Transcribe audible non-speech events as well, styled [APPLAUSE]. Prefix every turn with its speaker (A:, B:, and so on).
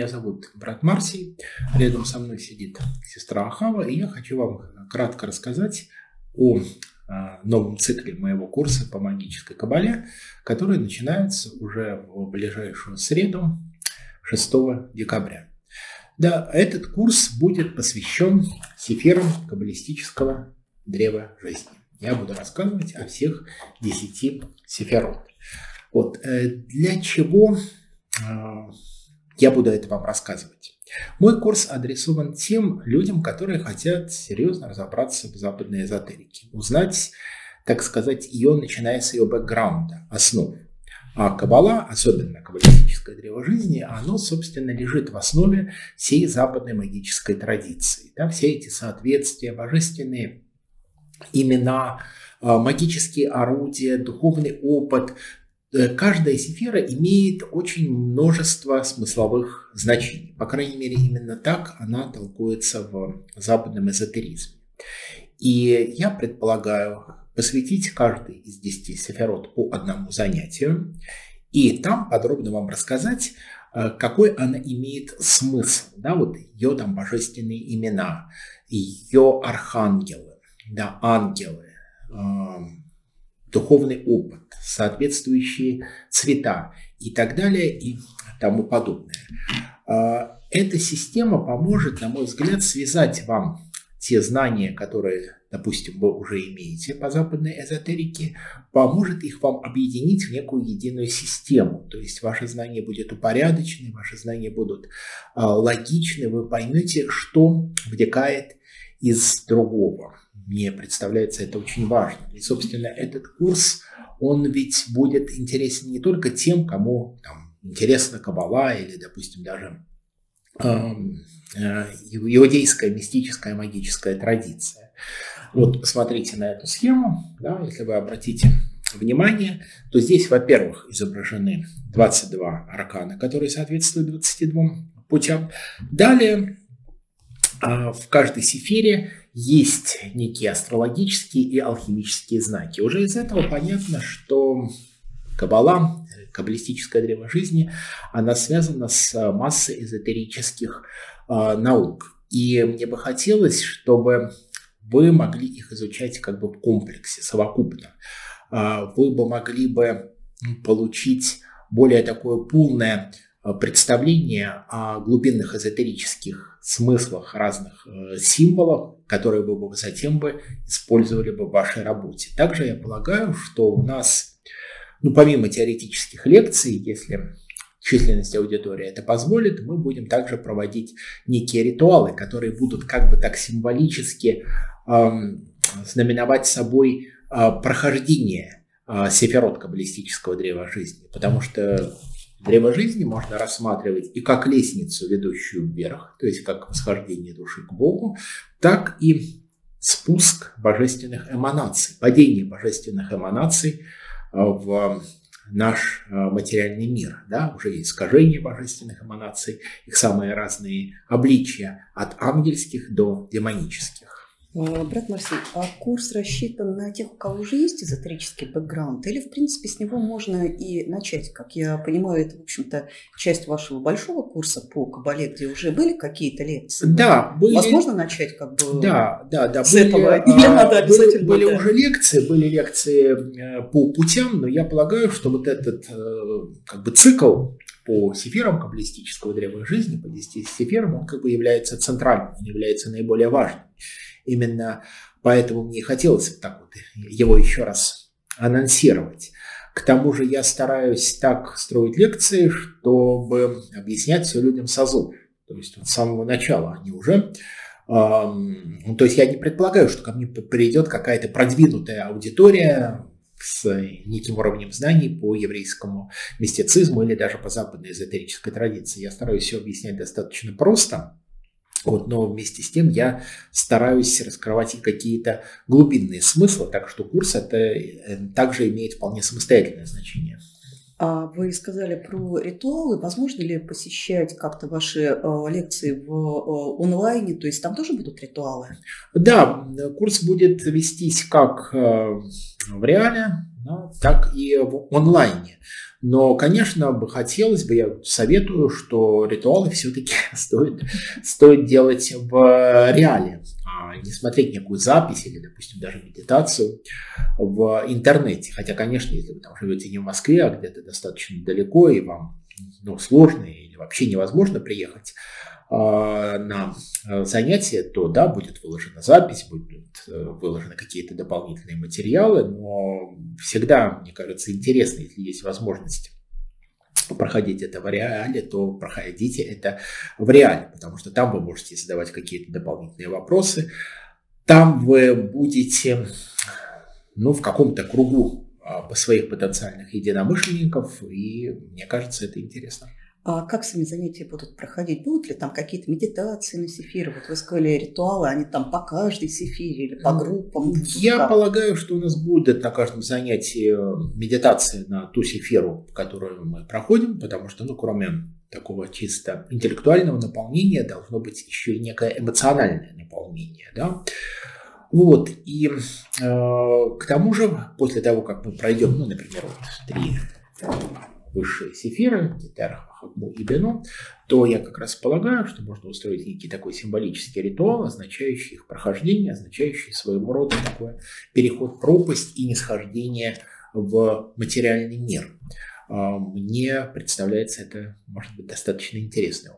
A: Меня зовут брат Марсий. Рядом со мной сидит сестра Ахава. И я хочу вам кратко рассказать о а, новом цикле моего курса по магической кабале, который начинается уже в ближайшую среду, 6 декабря. Да, этот курс будет посвящен сефирам каббалистического древа жизни. Я буду рассказывать о всех 10 сефирот. Вот, э, для чего а, я буду это вам рассказывать. Мой курс адресован тем людям, которые хотят серьезно разобраться в западной эзотерике, узнать, так сказать, ее, начиная с ее бэкграунда, основ. А Каббала, особенно каббалистическое древо жизни, оно, собственно, лежит в основе всей западной магической традиции. Да, все эти соответствия, божественные имена, а, магические орудия, духовный опыт, каждая сефира имеет очень множество смысловых значений. По крайней мере, именно так она толкуется в западном эзотеризме. И я предполагаю посвятить каждый из десяти сефирот по одному занятию и там подробно вам рассказать, э, какой она имеет смысл, да, вот ее там божественные имена, ее архангелы, да, ангелы, духовный опыт, соответствующие цвета и так далее и тому подобное. А, эта система поможет, на мой взгляд, связать вам те знания, которые, допустим, вы уже имеете по западной эзотерике, поможет их вам объединить в некую единую систему. То есть ваши знания будут упорядочены, ваши знания будут а, логичны, вы поймете, что вытекает из другого. Мне представляется это очень важно. И, собственно, этот курс, он ведь будет интересен не только тем, кому там, интересна Кабала или, допустим, даже э, иудейская мистическая магическая традиция. Вот посмотрите на эту схему, да, если вы обратите внимание, то здесь, во-первых, изображены 22 аркана, которые соответствуют 22 путям. Далее а, в каждой сефире есть некие астрологические и алхимические знаки. Уже из этого понятно, что Каббала, каббалистическое древо жизни, она связана с массой эзотерических э, наук. И мне бы хотелось, чтобы вы могли их изучать как бы в комплексе, совокупно. Э, вы бы могли бы получить более такое полное представление о глубинных эзотерических смыслах разных э, символов, которые вы бы затем бы использовали бы в вашей работе. Также я полагаю, что у нас, ну, помимо теоретических лекций, если численность аудитории это позволит, мы будем также проводить некие ритуалы, которые будут как бы так символически эм, знаменовать собой э, прохождение э, сефирот каббалистического древа жизни. Потому что Древо жизни можно рассматривать и как лестницу, ведущую вверх, то есть как восхождение души к Богу, так и спуск божественных эманаций, падение божественных эманаций а, в наш а, материальный мир. Да? Уже искажение божественных эманаций, их самые разные обличия, от ангельских до демонических.
B: А, брат Марсей, а курс рассчитан на тех, у кого уже есть эзотерический бэкграунд? Или, в принципе, с него можно и начать? Как я понимаю, это, в общем-то, часть вашего большого курса по Кабале, где уже были какие-то лекции?
A: Да,
B: были. Возможно начать как бы
A: да, да, да,
B: с были, этого? Или а, надо
A: обязательно? Были, были уже лекции, были лекции э, по путям, но я полагаю, что вот этот э, как бы цикл по сефирам каббалистического древа жизни, по 10 сефирам, он как бы является центральным, он является наиболее важным. Именно поэтому мне хотелось так вот его еще раз анонсировать. К тому же я стараюсь так строить лекции, чтобы объяснять все людям с азов. То есть вот с самого начала они уже... Эм, то есть я не предполагаю, что ко мне придет какая-то продвинутая аудитория с неким уровнем знаний по еврейскому мистицизму или даже по западной эзотерической традиции. Я стараюсь все объяснять достаточно просто, вот, но вместе с тем я стараюсь раскрывать и какие-то глубинные смыслы, так что курс это э, также имеет вполне самостоятельное значение.
B: А вы сказали про ритуалы. Возможно ли посещать как-то ваши э, лекции в э, онлайне? То есть там тоже будут ритуалы?
A: Да, курс будет вестись как в реале, так и в онлайне. Но, конечно, бы хотелось бы, я советую, что ритуалы все-таки [LAUGHS] стоит, стоит делать в реале, а не смотреть некую запись или, допустим, даже медитацию в интернете. Хотя, конечно, если вы там живете не в Москве, а где-то достаточно далеко, и вам ну, сложно или вообще невозможно приехать а, на э, занятие, то да, будет выложена запись, будут э, выложены какие-то дополнительные материалы, но всегда, мне кажется, интересно, если есть возможность проходить это в реале, то проходите это в реале, потому что там вы можете задавать какие-то дополнительные вопросы, там вы будете ну, в каком-то кругу а, своих потенциальных единомышленников, и мне кажется, это интересно.
B: А как сами занятия будут проходить? Будут ли там какие-то медитации на сефире? Вот вы сказали, ритуалы, они там по каждой сефире или по группам?
A: Я как? полагаю, что у нас будет на каждом занятии э, медитация на ту сефиру, которую мы проходим, потому что, ну, кроме такого чисто интеллектуального наполнения, должно быть еще и некое эмоциональное наполнение, да. Вот, и э, к тому же, после того, как мы пройдем, ну, например, вот три высшие сефиры, Гитер, Хакму и Бено, то я как раз полагаю, что можно устроить некий такой символический ритуал, означающий их прохождение, означающий своего рода такой переход пропасть и нисхождение в материальный мир. А, мне представляется это, может быть, достаточно интересный